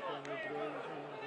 Ой, там не прежде.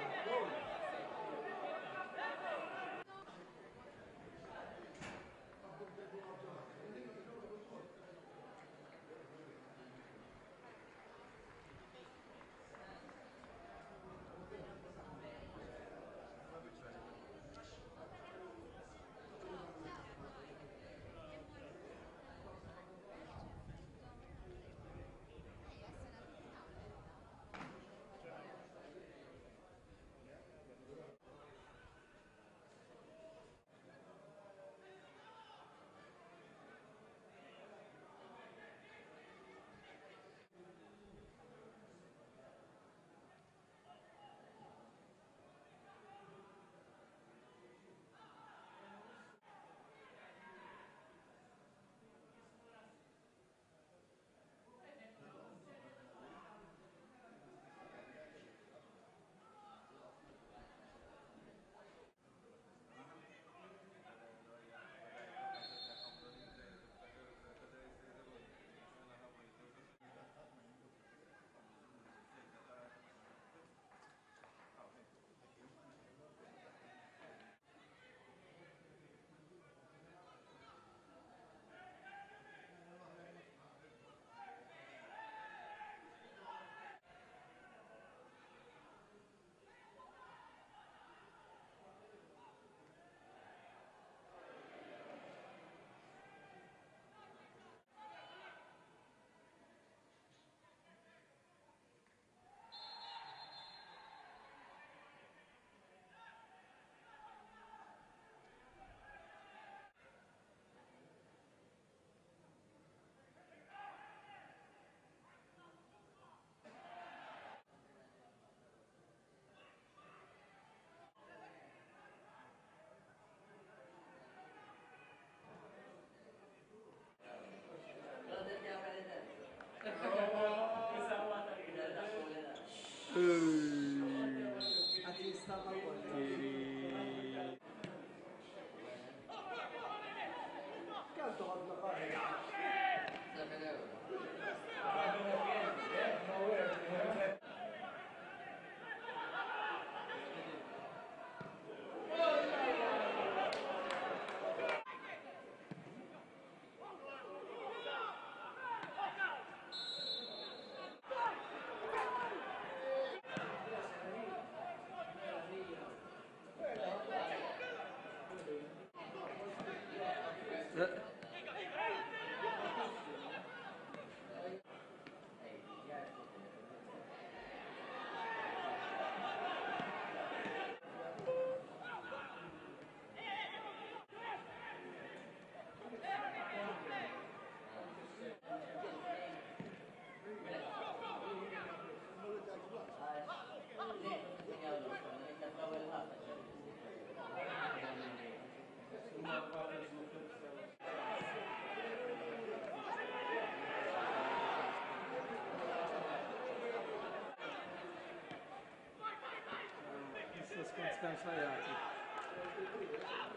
that, Issa skont skanzajati. Gol.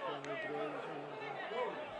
de